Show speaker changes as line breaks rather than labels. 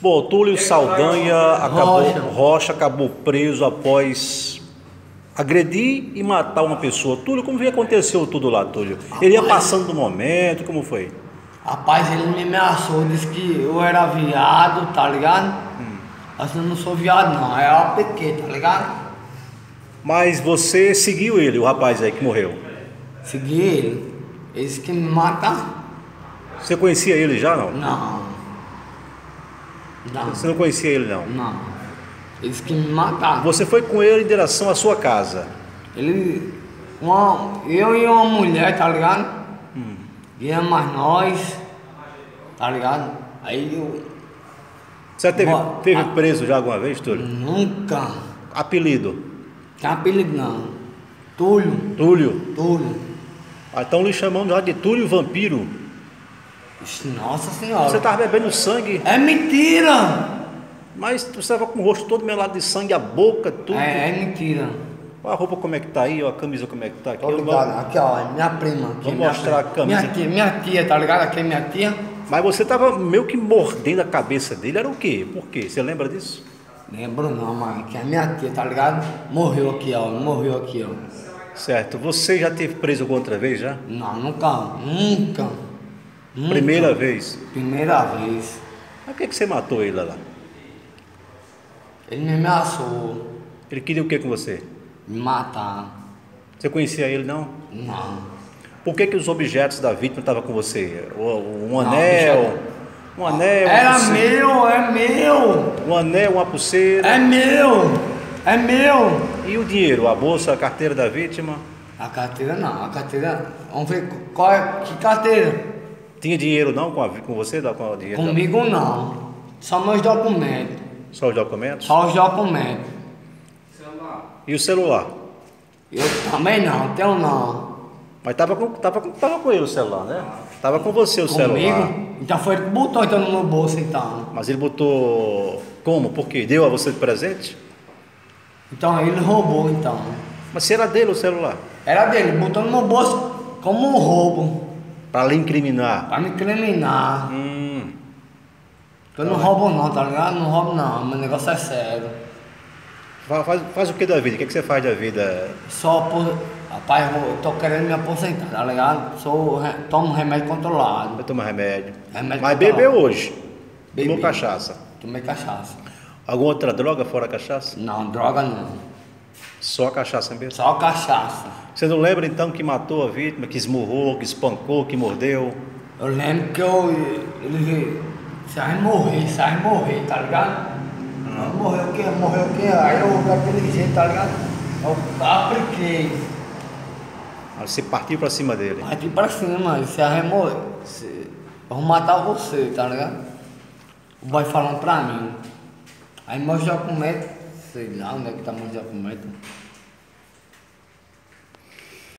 Bom, Túlio Saldanha acabou,
Rocha.
Rocha acabou preso após agredir e matar uma pessoa. Túlio, como que aconteceu tudo lá, Túlio? Ele ia
Rapaz.
passando do momento, como foi?
Rapaz, ele me ameaçou, disse que eu era viado, tá ligado?
Hum.
Mas eu não sou viado não, é APQ, tá ligado?
Mas você seguiu ele, o rapaz aí que morreu.
Segui ele. Esse que me mata?
Você conhecia ele já, não?
Não. Não.
Você não conhecia ele, não?
Não. Esse que me matar.
Você foi com ele em direção à sua casa.
Ele. Uma, eu e uma mulher, tá ligado?
Hum.
Mais nós, tá ligado? Aí eu
Você teve,
Boa.
teve
Ah.
preso já alguma vez, Túlio?
nunca.
Apelido?
Tem apelido não. Túlio,
Túlio.
Túlio.
Ah, então lhe chamamos já de Túlio Vampiro.
Nossa senhora.
Você estava bebendo sangue,
É mentira!
mas você estava com o rosto todo melado de sangue, a boca, tudo.
É, é mentira.
Olha a roupa como é que tá aí, ó, a camisa como é que tá aqui.
Tô ligado.
não-
Aqui, ó, é minha prima. Aqui,
Vou
minha
mostrar
prima.
a camisa.
Minha tia, minha tia, tá ligado? Aqui é minha tia.
Mas você estava meio que mordendo a cabeça dele, era o quê? Por quê? Você lembra disso?
Lembro não, mano. Que é minha tia, tá ligado? Morreu aqui, ó. Morreu aqui, ó.
Certo. Você já teve preso alguma outra vez já?
Não, nunca, nunca.
Primeira vez.
Primeira vez.
Mas por que, que você matou ele lá?
Ele me ameaçou
Ele queria o que com você?
me matar.
Você conhecia ele, não?
Não.
Por que, que os objetos da vítima estavam com você? O- Um
Não,
anel,
objeto-
um anel,
Era
pulseira-
meu, é meu.
um anel, uma pulseira.
É meu. É meu.
E o dinheiro, a bolsa, a carteira da vítima?
A carteira não, a carteira. Vamos ver qual é. Que carteira?
Tinha dinheiro não com, a, com você? da- Com o dinheiro da-
Comigo não. Só meus documentos.
Só os documentos?
Só os documentos.
E o celular?
Eu também não, tenho não.
Mas tava com, tava, com- tava com ele o celular, né? Tava com você o celular.
Comigo? Então foi ele que botou então no meu bolso então.
Mas ele botou. Como? Por quê? Deu a você de presente?
Então ele roubou então.
Mas se era dele o celular?
Era dele, botou no meu bolso como um roubo.
Para lhe incriminar.
Pra me incriminar.
Hum.
Eu não roubo não, tá ligado? Não roubo não, meu negócio é sério.
Fa- Faz, faz o que da vida? O que, que você faz da vida?
Só por. Rapaz, eu tô querendo me aposentar, tá ligado? Sou, tomo remédio controlado.
Eu tomo remédio.
Remédio
Mas bebeu hoje.
Bebi.
Tomou cachaça.
Tomei cachaça.
Alguma outra droga fora cachaça?
Não, droga não.
Só a cachaça mesmo.
Só cachaça.
Você não lembra então que matou a vítima, que esmurrou, que espancou, que mordeu?
Eu lembro que eu. Ele. Vai morrer, vai morrer, tá ligado? Vai morrer o quê? Morrer o quê? Aí eu daquele jeito, tá ligado? Eu apliquei.
Aí você partiu pra cima dele.
Parti pra cima, vai morrer. Você- Eu vou matar você, tá ligado? O boy falando pra mim. Aí meus documentos, sei се лялна, там може да.